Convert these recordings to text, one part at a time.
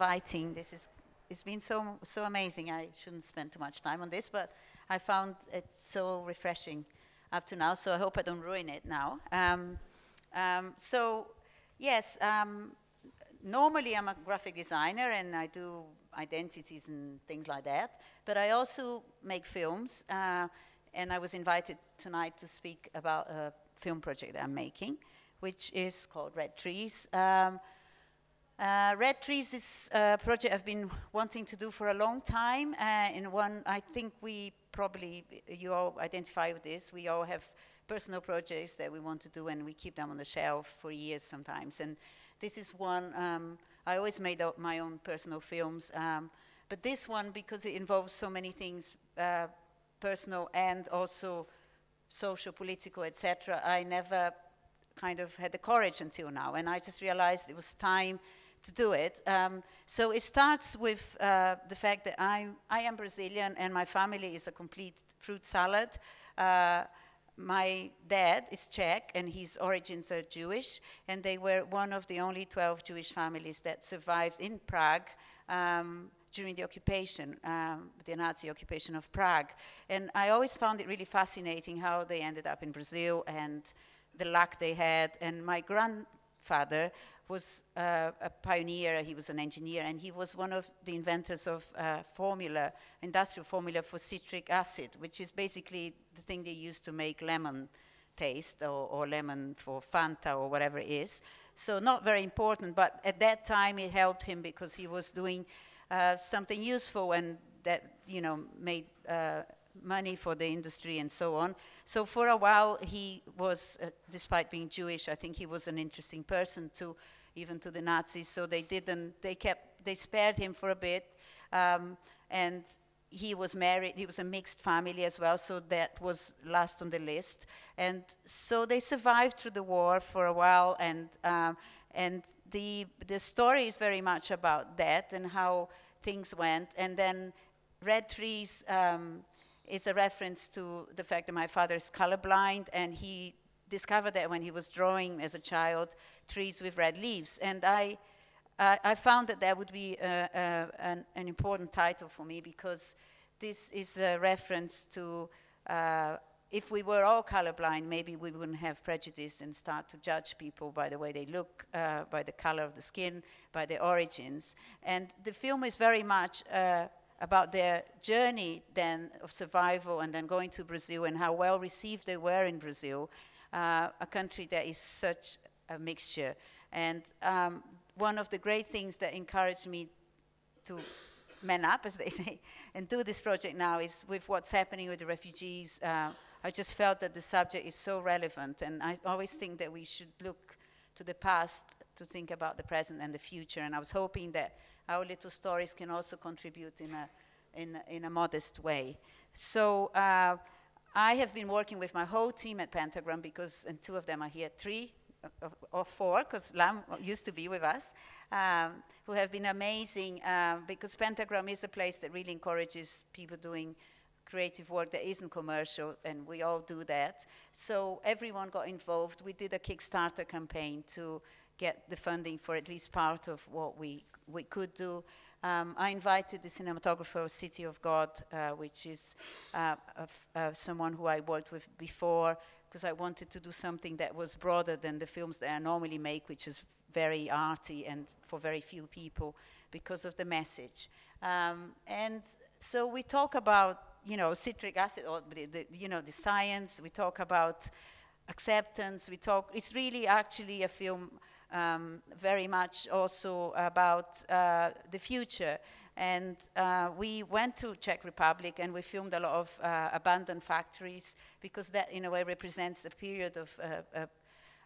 inviting. This is, it's been so, so amazing. I shouldn't spend too much time on this, but I found it so refreshing up to now, so I hope I don't ruin it now. Um, um, so, yes, um, normally I'm a graphic designer and I do identities and things like that, but I also make films, uh, and I was invited tonight to speak about a film project that I'm making, which is called Red Trees. Um, uh, Red Trees is a project I've been wanting to do for a long time, uh, and one I think we probably, you all identify with this, we all have personal projects that we want to do and we keep them on the shelf for years sometimes. And this is one, um, I always made up my own personal films, um, but this one, because it involves so many things, uh, personal and also social, political, etc., I never kind of had the courage until now. And I just realized it was time to do it. Um, so it starts with uh, the fact that I, I am Brazilian and my family is a complete fruit salad. Uh, my dad is Czech and his origins are Jewish, and they were one of the only 12 Jewish families that survived in Prague um, during the occupation, um, the Nazi occupation of Prague. And I always found it really fascinating how they ended up in Brazil and the luck they had. And my grandfather was uh, a pioneer, he was an engineer, and he was one of the inventors of uh, formula, industrial formula for citric acid, which is basically the thing they use to make lemon taste or, or, lemon for Fanta or whatever it is. So not very important, but at that time it helped him because he was doing uh, something useful and that, you know, made uh, money for the industry and so on. So for a while he was, uh, despite being Jewish, I think he was an interesting person to even to the Nazis. So they didn't, they kept, they spared him for a bit. Um, and he was married, he was a mixed family as well, so that was last on the list. And so they survived through the war for a while, and, um, and the, the story is very much about that and how things went. And then Red Trees um, is a reference to the fact that my father is colorblind, and he discovered that when he was drawing as a child trees with red leaves. And I, uh, I found that that would be uh, uh, an, an, important title for me because this is a reference to uh, if we were all colorblind, maybe we wouldn't have prejudice and start to judge people by the way they look, uh, by the color of the skin, by their origins. And the film is very much uh, about their journey then of survival and then going to Brazil and how well received they were in Brazil, uh, a country that is such a mixture. And um, one of the great things that encouraged me to man up, as they say, and do this project now is with what's happening with the refugees. Uh, I just felt that the subject is so relevant, and I always think that we should look to the past to think about the present and the future. And I was hoping that our little stories can also contribute in a, in, in a modest way. So uh, I have been working with my whole team at Pentagram because, and two of them are here, three or four, because Lam used to be with us, um, who have been amazing um, because Pentagram is a place that really encourages people doing creative work that isn't commercial, and we all do that. So everyone got involved. We did a Kickstarter campaign to get the funding for at least part of what we, we could do. Um, I invited the cinematographer of City of God, uh, which is uh, uh, someone who I worked with before, because I wanted to do something that was broader than the films that I normally make, which is very arty and for very few people because of the message. Um, and so we talk about, you know, citric acid, or the, the, you know, the science. We talk about acceptance. We talk. It's really actually a film um, very much also about uh, the future. And uh, we went to Czech Republic and we filmed a lot of uh, abandoned factories because that in a way represents a period of uh, a,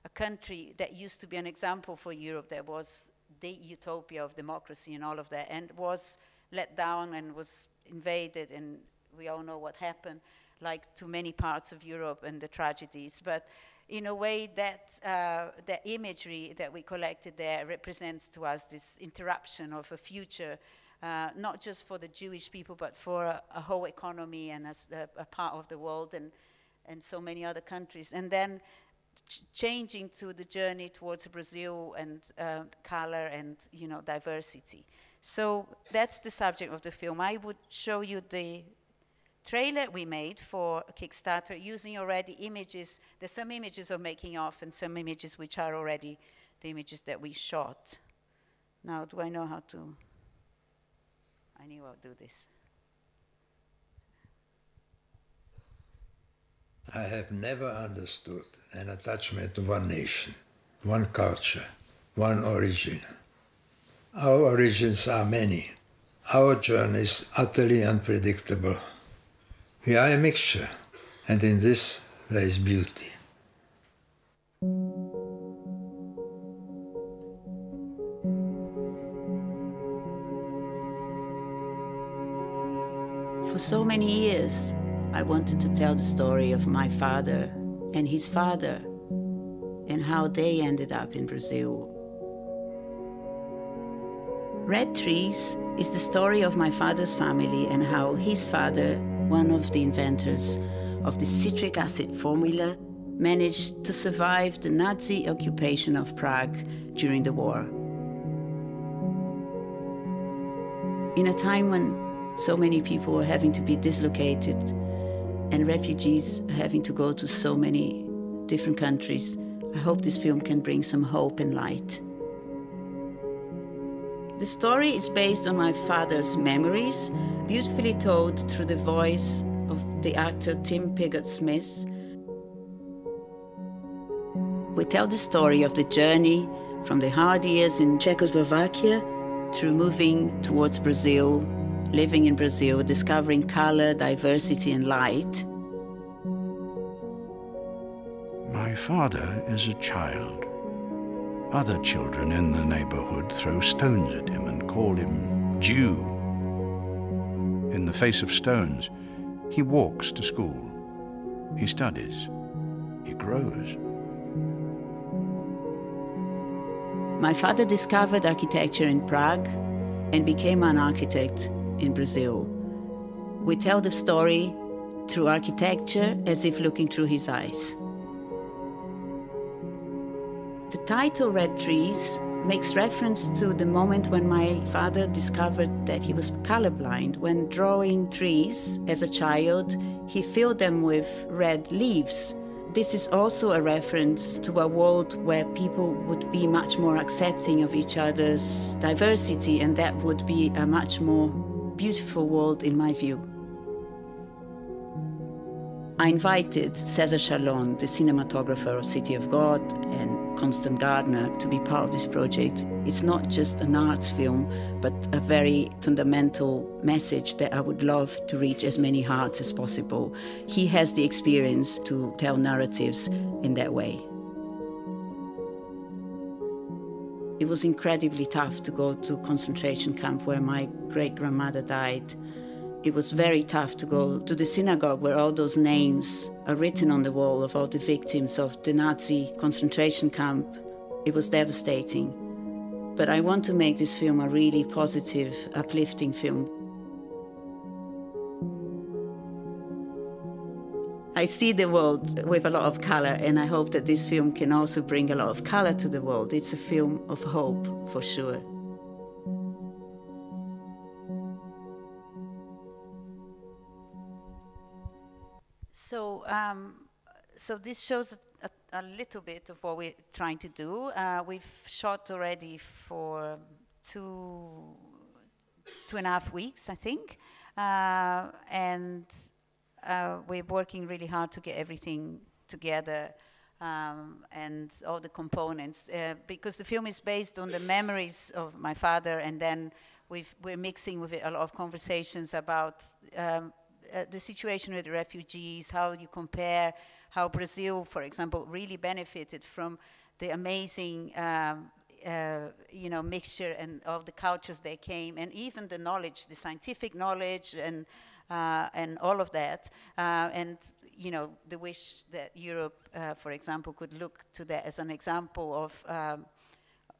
a, country that used to be an example for Europe that was the utopia of democracy and all of that and was let down and was invaded and we all know what happened like to many parts of Europe and the tragedies. But in a way that uh, the imagery that we collected there represents to us this interruption of a future, uh, not just for the Jewish people, but for a, a whole economy and a, a, part of the world and, and so many other countries. And then ch changing to the journey towards Brazil and uh, color and you know diversity. So that's the subject of the film. I would show you the trailer we made for Kickstarter using already images. There's some images of making off and some images which are already the images that we shot. Now, do I know how to? I knew I'd do this. I have never understood an attachment to one nation, one culture, one origin. Our origins are many. Our journey is utterly unpredictable. We are a mixture, and in this there is beauty. For so many years, I wanted to tell the story of my father and his father and how they ended up in Brazil. Red Trees is the story of my father's family and how his father, one of the inventors of the citric acid formula, managed to survive the Nazi occupation of Prague during the war. In a time when so many people were having to be dislocated and refugees having to go to so many different countries. I hope this film can bring some hope and light. The story is based on my father's memories, beautifully told through the voice of the actor Tim Pigott Smith. We tell the story of the journey from the hard years in Czechoslovakia through moving towards Brazil living in Brazil, discovering color, diversity, and light. My father is a child. Other children in the neighborhood throw stones at him and call him Jew. In the face of stones, he walks to school. He studies. He grows. My father discovered architecture in Prague and became an architect in Brazil. We tell the story through architecture as if looking through his eyes. The title Red Trees makes reference to the moment when my father discovered that he was colorblind. When drawing trees as a child, he filled them with red leaves. This is also a reference to a world where people would be much more accepting of each other's diversity, and that would be a much more beautiful world in my view. I invited Cesar Charlone, the cinematographer of City of God, Constant Gardener to be part of this project. It's not just an arts film, but a very fundamental message that I would love to reach as many hearts as possible. He has the experience to tell narratives in that way. It was incredibly tough to go to concentration camp where my great grandmother died. It was very tough to go to the synagogue where all those names are written on the wall of all the victims of the Nazi concentration camp. It was devastating. But I want to make this film a really positive, uplifting film. I see the world with a lot of color, and I hope that this film can also bring a lot of color to the world. It's a film of hope, for sure. So, um, so this shows a, a, little bit of what we're trying to do. Uh, we've shot already for two, two and a half weeks, I think, uh, and uh, we're working really hard to get everything together um, and all the components uh, because the film is based on the memories of my father and then we are mixing with it a lot of conversations about um, uh, the situation with refugees, how you compare how Brazil, for example, really benefited from the amazing um, uh, you know, mixture and of the cultures they came, and even the knowledge, the scientific knowledge, and uh, and all of that, uh, and you know the wish that Europe, uh, for example, could look to that as an example of um,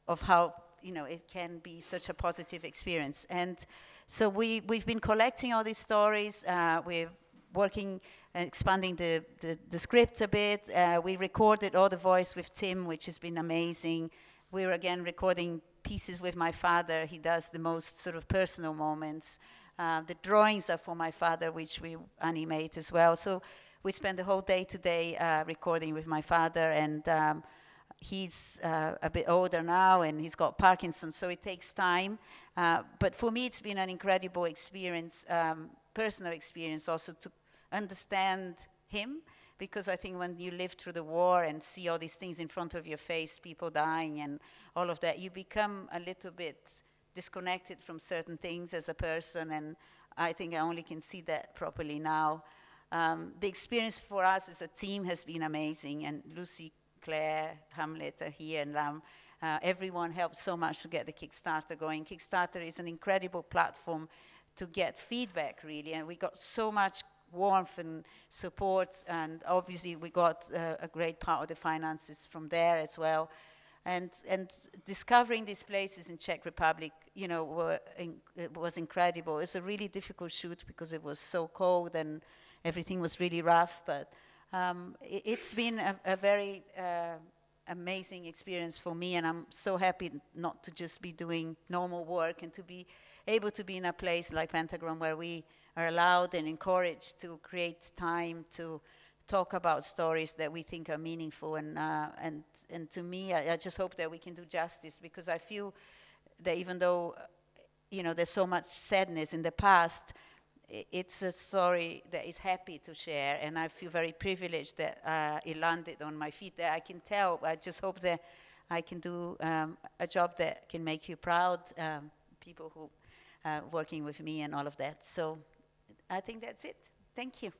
of how you know it can be such a positive experience. And so we we've been collecting all these stories. Uh, we're working and expanding the, the, the script a bit. Uh, we recorded all the voice with Tim, which has been amazing. We're again recording pieces with my father. He does the most sort of personal moments. Uh, the drawings are for my father, which we animate as well. So we spend the whole day today uh, recording with my father, and um, he's uh, a bit older now, and he's got Parkinson's, so it takes time. Uh, but for me, it's been an incredible experience, um, personal experience, also to understand him because I think when you live through the war and see all these things in front of your face, people dying and all of that, you become a little bit disconnected from certain things as a person, and I think I only can see that properly now. Um, the experience for us as a team has been amazing, and Lucy, Claire, Hamlet are here, and Lam. Uh, everyone helped so much to get the Kickstarter going. Kickstarter is an incredible platform to get feedback, really, and we got so much warmth and support, and obviously we got uh, a great part of the finances from there as well. And, and discovering these places in Czech Republic, you know, in, it was incredible. It was a really difficult shoot because it was so cold and everything was really rough, but um, it, has been a, a very uh, amazing experience for me, and I'm so happy not to just be doing normal work and to be able to be in a place like Pentagram where we are allowed and encouraged to create time to talk about stories that we think are meaningful. And, uh, and, and to me, I, I, just hope that we can do justice because I feel that even though, you know, there's so much sadness in the past, it's a story that is happy to share. And I feel very privileged that uh, it landed on my feet that I can tell. I just hope that I can do um, a job that can make you proud, um, people who uh, working with me and all of that. So I think that's it. Thank you.